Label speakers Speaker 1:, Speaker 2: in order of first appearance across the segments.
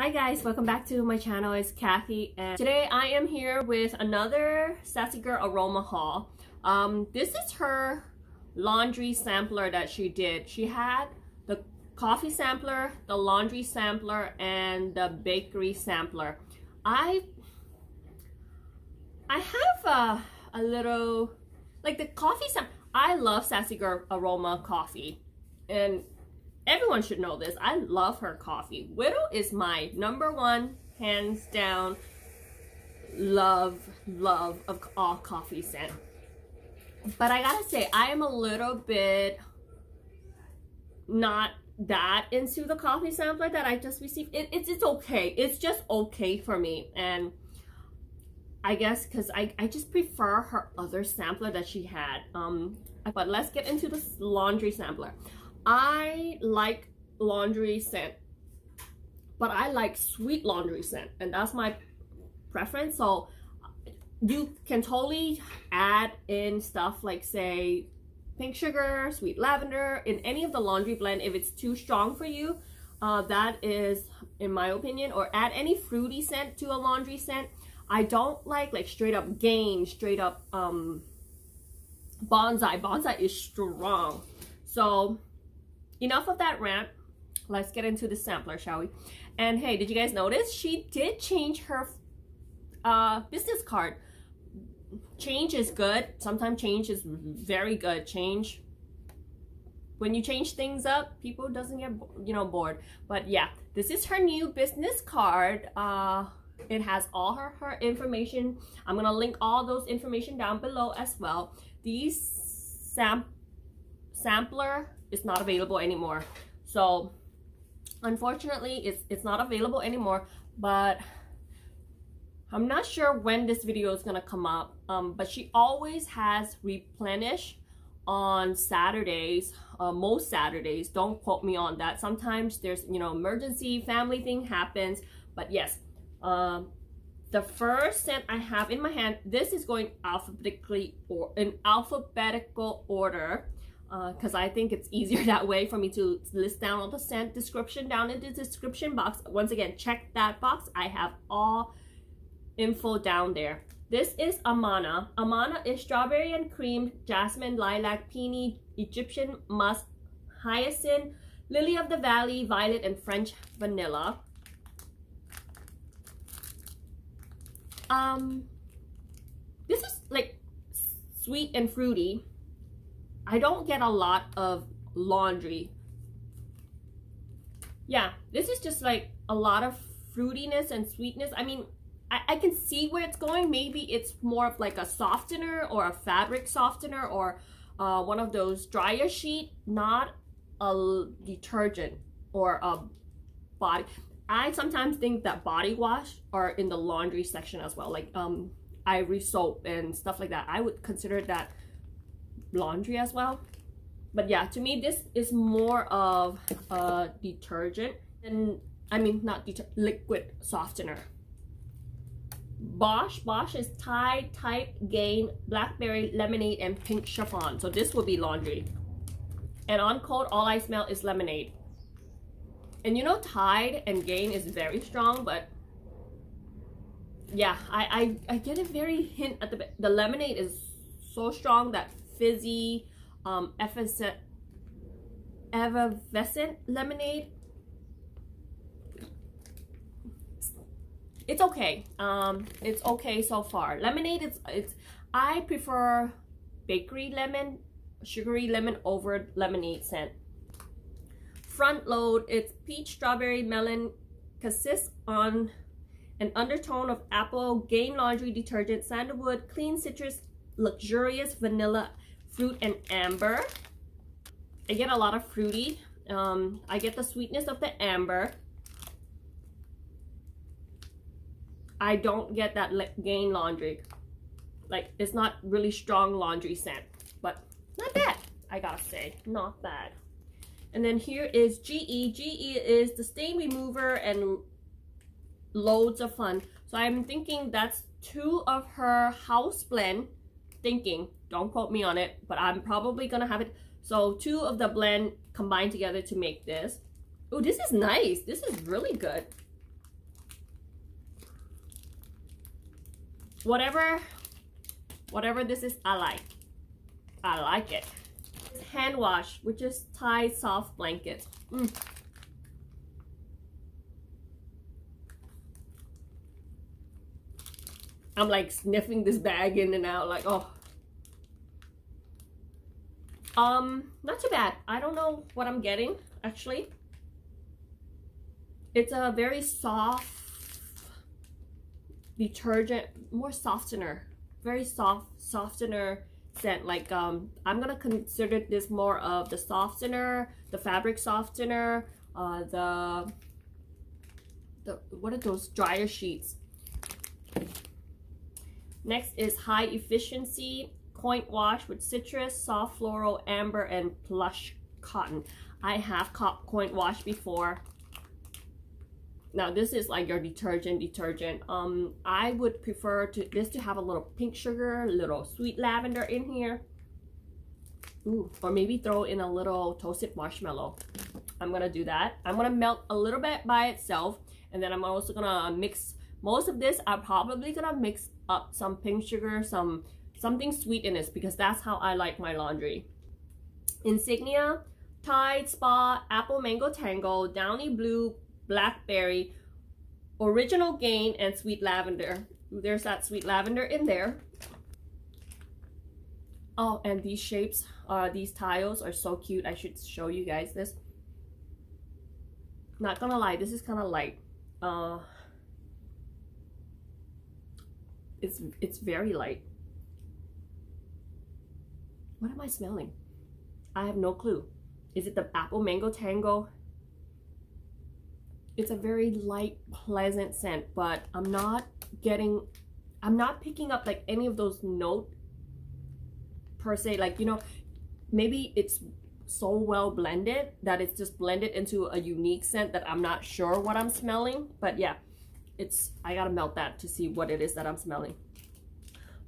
Speaker 1: Hi guys, welcome back to my channel. It's Kathy and today I am here with another Sassy Girl Aroma haul. Um, this is her laundry sampler that she did. She had the coffee sampler, the laundry sampler, and the bakery sampler. I I have a, a little, like the coffee sampler. I love Sassy Girl Aroma coffee and everyone should know this. I love her coffee. Widow is my number one, hands down, love, love of all coffee scent. But I gotta say, I am a little bit not that into the coffee sampler that I just received. It, it's, it's okay. It's just okay for me. And I guess because I, I just prefer her other sampler that she had. Um, but let's get into this laundry sampler. I like laundry scent, but I like sweet laundry scent, and that's my preference. So you can totally add in stuff like say pink sugar, sweet lavender in any of the laundry blend if it's too strong for you. Uh, that is in my opinion or add any fruity scent to a laundry scent. I don't like like straight up gain, straight up um, bonsai. Bonsai is strong. So enough of that rant. Let's get into the sampler, shall we? And hey, did you guys notice? She did change her uh, business card. Change is good. Sometimes change is very good. Change when you change things up, people doesn't get you know bored. But yeah, this is her new business card. Uh, it has all her her information. I'm gonna link all those information down below as well. These sam sampler is not available anymore. So unfortunately, it's, it's not available anymore, but I'm not sure when this video is gonna come up, um, but she always has replenish on Saturdays, uh, most Saturdays. Don't quote me on that. Sometimes there's, you know, emergency family thing happens, but yes, um, the first scent I have in my hand, this is going alphabetically or in alphabetical order because uh, I think it's easier that way for me to list down all the scent description down in the description box. Once again, check that box. I have all info down there. This is Amana. Amana is strawberry and cream, jasmine, lilac, peony, Egyptian musk, hyacinth, lily of the valley, violet, and French vanilla. Um, this is like sweet and fruity I don't get a lot of laundry. Yeah, this is just like a lot of fruitiness and sweetness. I mean, I, I can see where it's going. Maybe it's more of like a softener or a fabric softener or uh, one of those dryer sheet, not a detergent or a body. I sometimes think that body wash are in the laundry section as well, like um, ivory soap and stuff like that. I would consider that laundry as well. But yeah to me this is more of a detergent and I mean not liquid softener. Bosch Bosch is Tide Type Gain Blackberry Lemonade and Pink Chiffon. So this will be laundry. And on cold all I smell is lemonade. And you know Tide and Gain is very strong but yeah I, I, I get a very hint at the the lemonade is so strong that fizzy, um, effervescent, lemonade. It's okay. Um, it's okay so far. Lemonade, it's, it's, I prefer bakery lemon, sugary lemon over lemonade scent. Front load, it's peach, strawberry, melon, cassis on an undertone of apple, Gain laundry detergent, sandalwood, clean citrus, luxurious vanilla fruit and amber. I get a lot of fruity. Um, I get the sweetness of the amber. I don't get that Gain laundry. Like, it's not really strong laundry scent, but not bad, I gotta say, not bad. And then here is GE. GE is the stain remover and loads of fun. So I'm thinking that's two of her house blend thinking, don't quote me on it, but I'm probably gonna have it. So two of the blend combined together to make this. Oh, this is nice. This is really good. Whatever, whatever this is, I like. I like it. Hand wash, which is Tide soft blanket. Mm. I'm like sniffing this bag in and out like, oh. Um, not too bad. I don't know what I'm getting, actually. It's a very soft detergent, more softener. Very soft, softener scent. Like, um, I'm gonna consider this more of the softener, the fabric softener, uh, the, the, what are those dryer sheets? Next is high efficiency coin wash with citrus, soft floral, amber, and plush cotton. I have coin wash before. Now this is like your detergent detergent. Um, I would prefer to this to have a little pink sugar, little sweet lavender in here. Ooh, or maybe throw in a little toasted marshmallow. I'm gonna do that. I'm gonna melt a little bit by itself, and then I'm also gonna mix most of this. I'm probably gonna mix some pink sugar, some something sweet in this because that's how I like my laundry. Insignia, Tide Spa, Apple Mango Tango, Downy Blue, Blackberry, Original Gain, and Sweet Lavender. There's that Sweet Lavender in there. Oh, and these shapes, uh, these tiles are so cute. I should show you guys this. Not gonna lie, this is kind of light. Uh, it's it's very light. What am I smelling? I have no clue. Is it the apple mango tango? It's a very light, pleasant scent, but I'm not getting, I'm not picking up like any of those note per se. Like, you know, maybe it's so well blended that it's just blended into a unique scent that I'm not sure what I'm smelling. But yeah, it's I gotta melt that to see what it is that I'm smelling.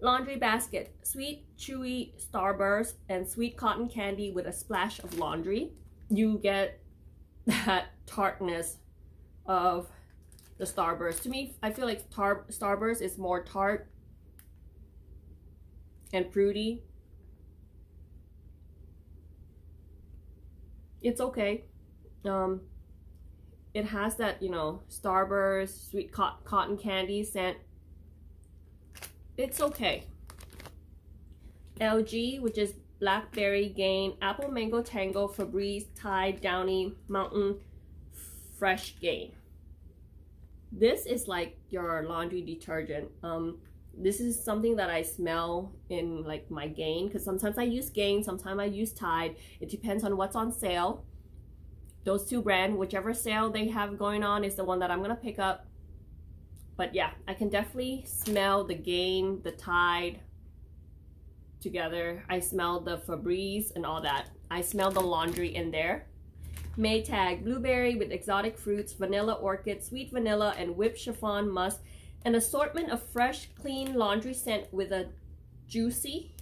Speaker 1: Laundry basket, sweet chewy starburst and sweet cotton candy with a splash of laundry. You get that tartness of the starburst. To me, I feel like tar starburst is more tart and fruity. It's okay. Um, it has that, you know, Starburst, sweet cotton candy scent. It's okay. LG, which is Blackberry Gain, Apple Mango Tango, Febreze, Tide, Downy, Mountain, Fresh Gain. This is like your laundry detergent. Um, this is something that I smell in like my Gain because sometimes I use Gain, sometimes I use Tide. It depends on what's on sale those two brand whichever sale they have going on is the one that i'm gonna pick up. But yeah i can definitely smell the gain the tide together. I smell the febreze and all that. I smell the laundry in there. Maytag blueberry with exotic fruits vanilla orchid sweet vanilla and whipped chiffon musk. An assortment of fresh clean laundry scent with a juicy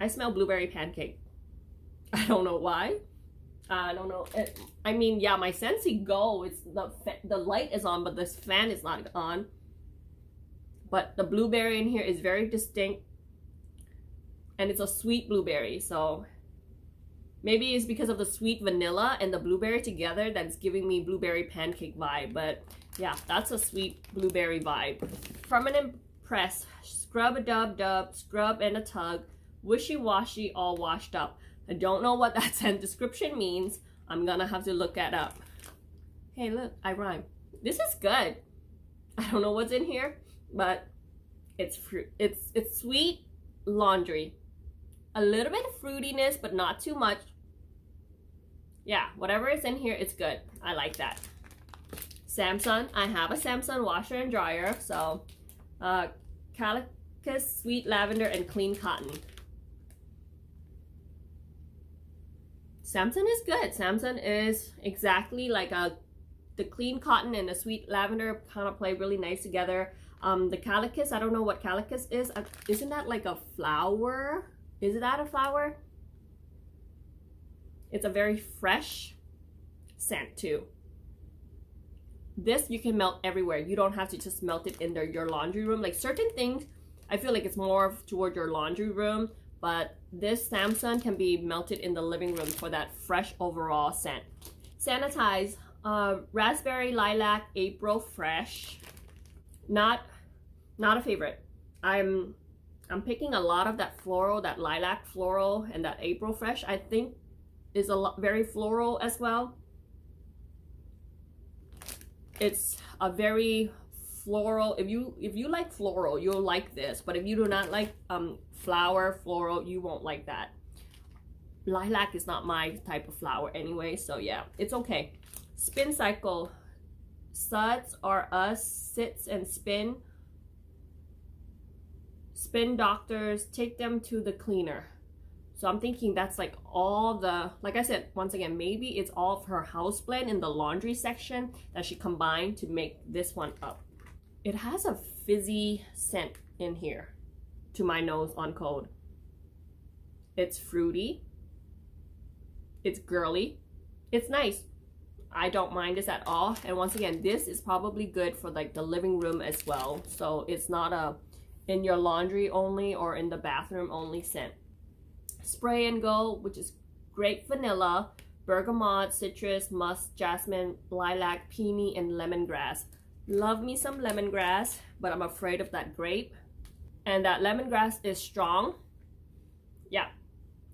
Speaker 1: i smell blueberry pancake. I don't know why Uh, I don't know. It, I mean, yeah, my Scentsy Go, it's the the light is on, but this fan is not on. But the blueberry in here is very distinct. And it's a sweet blueberry, so maybe it's because of the sweet vanilla and the blueberry together that's giving me blueberry pancake vibe. But yeah, that's a sweet blueberry vibe. Permanent Press, scrub a dub dub, scrub and a tug, wishy-washy, all washed up. I don't know what that scent description means. I'm gonna have to look that up. Hey, look, I rhyme. This is good. I don't know what's in here, but it's fruit. It's it's sweet laundry. A little bit of fruitiness, but not too much. Yeah, whatever is in here, it's good. I like that. Samsung. I have a Samsung washer and dryer. So, uh, Calicus Sweet Lavender and Clean Cotton. Samsung is good. Samsung is exactly like a the clean cotton and the sweet lavender kind of play really nice together. Um, the calicus, I don't know what calicus is. Uh, isn't that like a flower? Is that a flower? It's a very fresh scent too. this you can melt everywhere. You don't have to just melt it in there, your laundry room. Like certain things, I feel like it's more toward your laundry room, but this Samsung can be melted in the living room for that fresh overall scent. Sanitize, uh, raspberry lilac April fresh. Not, not a favorite. I'm, I'm picking a lot of that floral, that lilac floral, and that April fresh. I think is a lot very floral as well it's a very floral if you if you like floral you'll like this but if you do not like um flower floral you won't like that. Lilac is not my type of flower anyway so yeah it's okay. Spin cycle. Suds are us sits and spin. Spin doctors take them to the cleaner. So I'm thinking that's like all the, like I said, once again, maybe it's all of her house blend in the laundry section that she combined to make this one up. It has a fizzy scent in here to my nose on code. It's fruity. It's girly. It's nice. I don't mind this at all. And once again, this is probably good for like the living room as well. So it's not a in your laundry only or in the bathroom only scent. Spray and Go, which is grape vanilla, bergamot, citrus, musk, jasmine, lilac, peony, and lemongrass. Love me some lemongrass, but I'm afraid of that grape. And that lemongrass is strong. Yeah,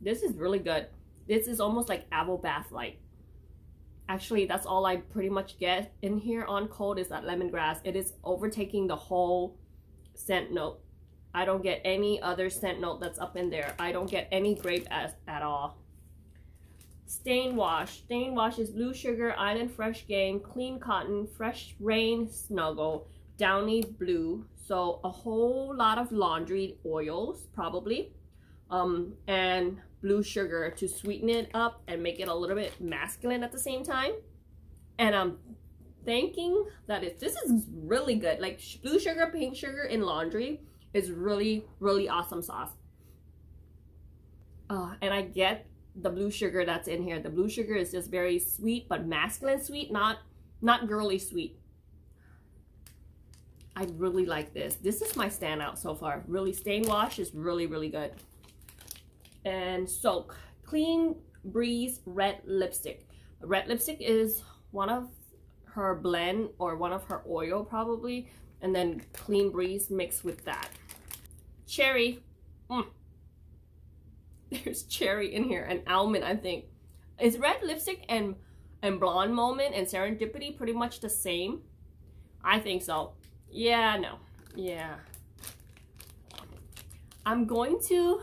Speaker 1: this is really good. This is almost like apple Bath Light. Actually, that's all I pretty much get in here on cold is that lemongrass. It is overtaking the whole scent note. I don't get any other scent note that's up in there. I don't get any grape at, at all. Stain Wash. Stain Wash is Blue Sugar, Island Fresh Gain, Clean Cotton, Fresh Rain Snuggle, Downy Blue. So a whole lot of laundry oils, probably. Um, and blue sugar to sweeten it up and make it a little bit masculine at the same time. And I'm thinking that it, this is really good. Like blue sugar, pink sugar in laundry is really, really awesome sauce. Uh, and I get the blue sugar that's in here. The blue sugar is just very sweet, but masculine sweet, not, not girly sweet. I really like this. This is my standout so far. Really, stain wash is really, really good. And soak. Clean Breeze Red Lipstick. Red lipstick is one of her blend or one of her oil probably. And then Clean Breeze mixed with that. Cherry. Mm. There's cherry in here and almond, I think. Is red lipstick and, and blonde moment and serendipity pretty much the same? I think so. Yeah, no. Yeah. I'm going to...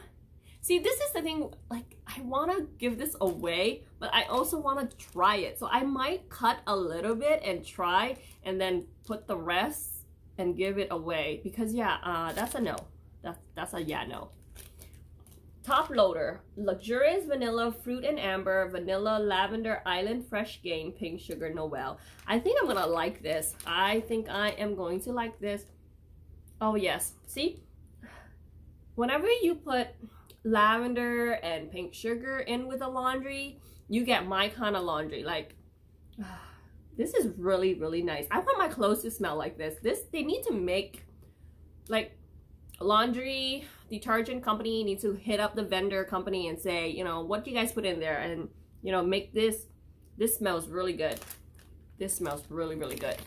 Speaker 1: See, this is the thing, like, I want to give this away, but I also want to try it. So I might cut a little bit and try, and then put the rest and give it away. Because, yeah, uh, that's a no. That's, that's a yeah, no. Top loader, luxurious vanilla, fruit and amber, vanilla, lavender, island fresh gain, pink sugar, Noel. I think I'm gonna like this. I think I am going to like this. Oh yes, see? Whenever you put lavender and pink sugar in with a laundry, you get my kind of laundry. Like, this is really, really nice. I want my clothes to smell like this. This, they need to make, like, laundry detergent company needs to hit up the vendor company and say, you know, what do you guys put in there? And, you know, make this, this smells really good. This smells really, really good.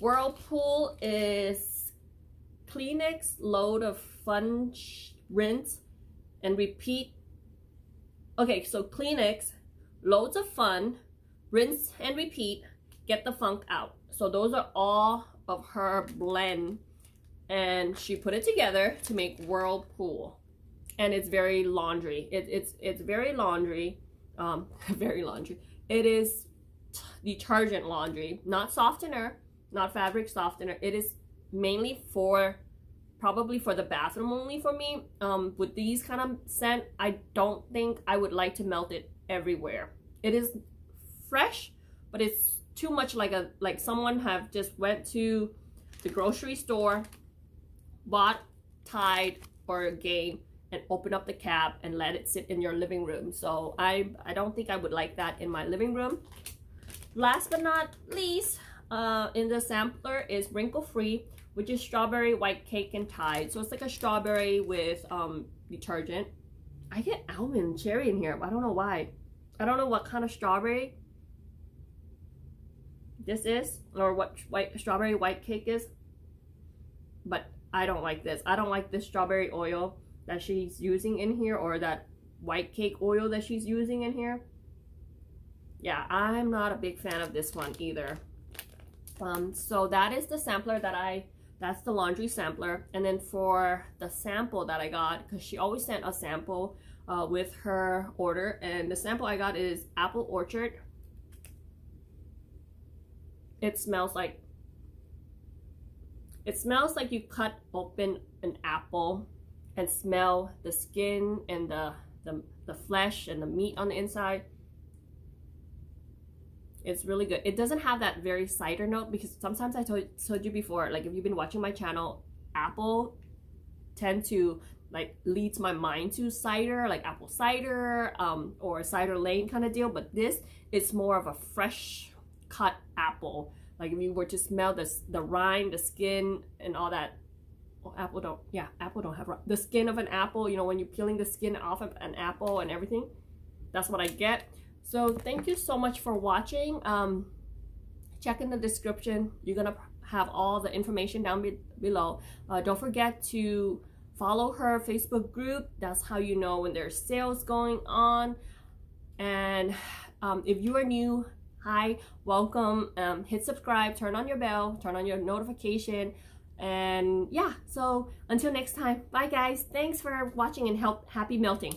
Speaker 1: Whirlpool is Kleenex load of fun rinse and repeat. Okay, so Kleenex, loads of fun, rinse and repeat, get the funk out. So those are all of her blend and she put it together to make Whirlpool. And it's very laundry. It, it's it's very laundry, um, very laundry. It is detergent laundry, not softener, not fabric softener. It is mainly for probably for the bathroom only for me. Um, with these kind of scent, I don't think I would like to melt it everywhere. It is fresh, but it's too much like a like someone have just went to the grocery store bought, Tide, or a Gain, and open up the cap and let it sit in your living room. So I, I don't think I would like that in my living room. last but not least, uh, in the sampler is wrinkle free, which is strawberry white cake and tide. So it's like a strawberry with um, detergent. I get almond cherry in here. I don't know why. I don't know what kind of strawberry this is or what white strawberry white cake is. But I don't like this. I don't like the strawberry oil that she's using in here or that white cake oil that she's using in here. Yeah, I'm not a big fan of this one either. Um, so that is the sampler that I, that's the laundry sampler. And then for the sample that I got, because she always sent a sample uh, with her order. And the sample I got is Apple Orchard. It smells like, it smells like you cut open an apple and smell the skin and the, the, the flesh and the meat on the inside it's really good. It doesn't have that very cider note because sometimes I told, told you before, like if you've been watching my channel, apple tend to like leads my mind to cider, like apple cider um, or cider lane kind of deal. But this, it's more of a fresh cut apple. Like if you were to smell the, the rind, the skin and all that, well, apple don't, yeah, apple don't have, the skin of an apple, you know, when you're peeling the skin off of an apple and everything, that's what I get. So thank you so much for watching. Um, check in the description. You're to have all the information down be below. Uh, don't forget to follow her Facebook group. That's how you know when there's sales going on. And um, if you are new, hi, welcome. Um, hit subscribe, turn on your bell, turn on your notification. And yeah, so until next time, bye guys. Thanks for watching and help happy melting.